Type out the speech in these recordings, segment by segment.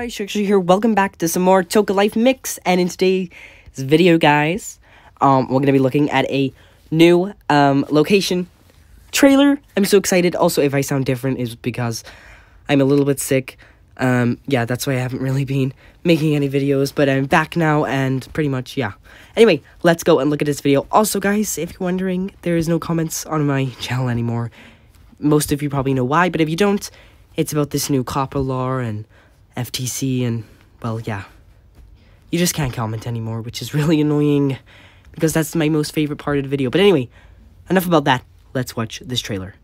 guys, Shikshi here. Welcome back to some more Toca Life Mix. And in today's video, guys, um, we're going to be looking at a new um, location trailer. I'm so excited. Also, if I sound different, is because I'm a little bit sick. Um, yeah, that's why I haven't really been making any videos, but I'm back now and pretty much, yeah. Anyway, let's go and look at this video. Also, guys, if you're wondering, there is no comments on my channel anymore. Most of you probably know why, but if you don't, it's about this new COPPA law and FTC and, well, yeah. You just can't comment anymore, which is really annoying because that's my most favorite part of the video. But anyway, enough about that. Let's watch this trailer.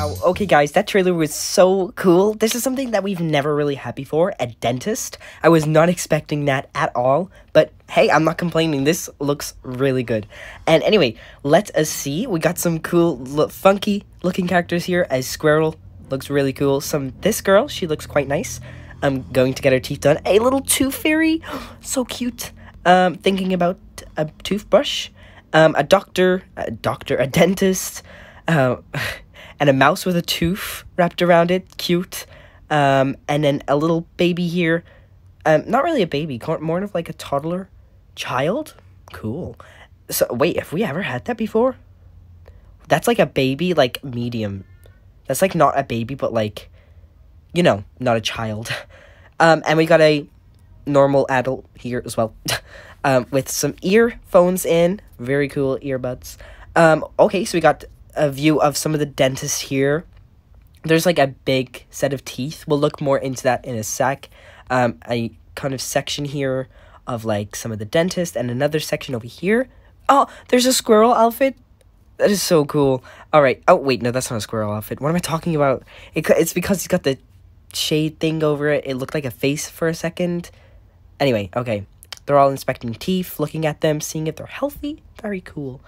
Wow, okay guys, that trailer was so cool. This is something that we've never really had before, a dentist. I was not expecting that at all, but hey, I'm not complaining. This looks really good. And anyway, let us see. We got some cool, lo funky looking characters here. A squirrel looks really cool. Some, this girl, she looks quite nice. I'm going to get her teeth done. A little tooth fairy, so cute. Um, thinking about a toothbrush. Um, a doctor, a doctor, a dentist. Uh, and a mouse with a tooth wrapped around it, cute. Um, and then a little baby here. Um, not really a baby, more of like a toddler child. Cool. So wait, have we ever had that before? That's like a baby, like medium. That's like not a baby, but like, you know, not a child. Um, and we got a normal adult here as well, um, with some earphones in. Very cool earbuds. Um, okay, so we got a view of some of the dentists here. There's like a big set of teeth. We'll look more into that in a sec. Um, a kind of section here of like some of the dentists and another section over here. Oh, there's a squirrel outfit. That is so cool. All right. Oh, wait, no, that's not a squirrel outfit. What am I talking about? It, it's because he's got the shade thing over it. It looked like a face for a second. Anyway, okay. They're all inspecting teeth, looking at them, seeing if they're healthy. Very cool.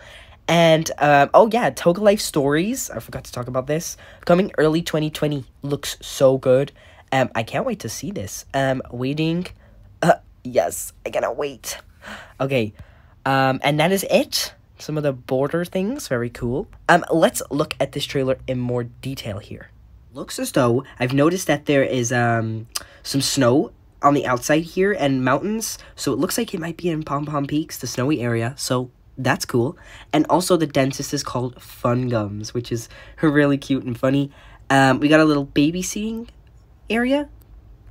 And, um, oh yeah, Toca Life Stories, I forgot to talk about this, coming early 2020, looks so good. Um, I can't wait to see this. Um, waiting, uh, yes, I cannot wait. Okay, um, and that is it. Some of the border things, very cool. Um, let's look at this trailer in more detail here. Looks as though I've noticed that there is, um, some snow on the outside here and mountains, so it looks like it might be in Pom Pom Peaks, the snowy area, so that's cool. And also the dentist is called Fun Gums, which is really cute and funny. Um, we got a little baby seating area.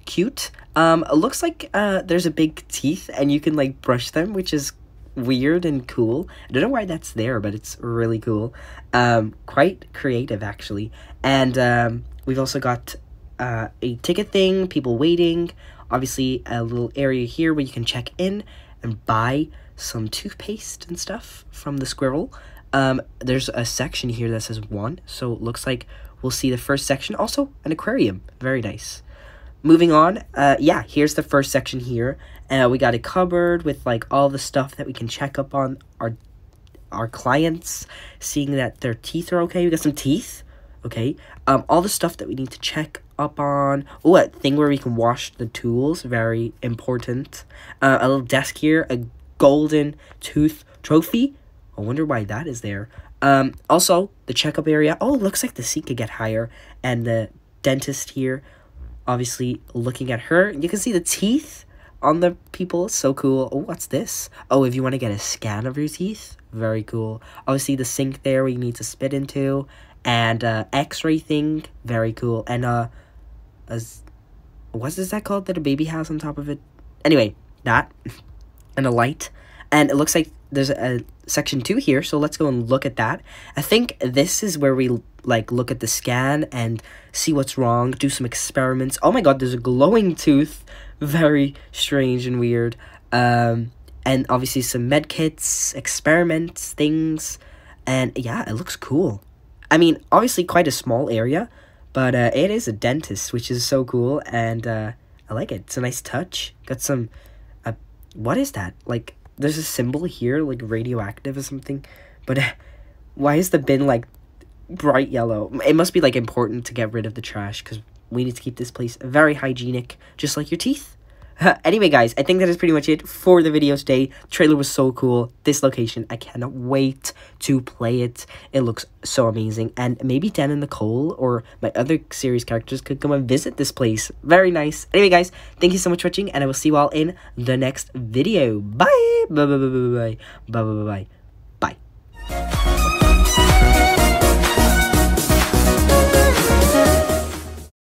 Cute. Um, it looks like uh, there's a big teeth and you can like brush them, which is weird and cool. I don't know why that's there, but it's really cool. Um, quite creative actually. And um, we've also got uh, a ticket thing, people waiting. Obviously, a little area here where you can check in and buy some toothpaste and stuff from the squirrel. Um, there's a section here that says one, so it looks like we'll see the first section. Also, an aquarium. Very nice. Moving on, uh, yeah, here's the first section here. Uh, we got a cupboard with, like, all the stuff that we can check up on our our clients, seeing that their teeth are okay. We got some teeth, okay? Um, all the stuff that we need to check up on. Oh, a thing where we can wash the tools, very important. Uh, a little desk here, a golden tooth trophy. I wonder why that is there. Um, also, the checkup area. Oh, looks like the seat could get higher. And the dentist here, obviously looking at her. You can see the teeth on the people. So cool. Oh, what's this? Oh, if you want to get a scan of your teeth. Very cool. Obviously, the sink there you need to spit into. And uh, x-ray thing. Very cool. And, uh, as, what is that called that a baby has on top of it? Anyway, that. and a light. And it looks like there's a section 2 here, so let's go and look at that. I think this is where we like look at the scan and see what's wrong, do some experiments. Oh my god, there's a glowing tooth. Very strange and weird. Um and obviously some med kits, experiments, things. And yeah, it looks cool. I mean, obviously quite a small area, but uh, it is a dentist, which is so cool. And uh, I like it. It's a nice touch. Got some, uh, what is that? Like, there's a symbol here, like radioactive or something. But uh, why is the bin, like, bright yellow? It must be, like, important to get rid of the trash, because we need to keep this place very hygienic, just like your teeth. anyway, guys, I think that is pretty much it for the video today. Trailer was so cool. This location, I cannot wait to play it. It looks so amazing. And maybe Dan and Nicole or my other series characters could come and visit this place. Very nice. Anyway, guys, thank you so much for watching, and I will see you all in the next video. Bye! Bye, bye, bye, bye, bye, bye, bye, bye, bye.